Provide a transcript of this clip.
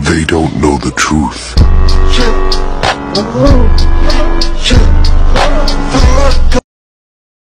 They don't know the truth.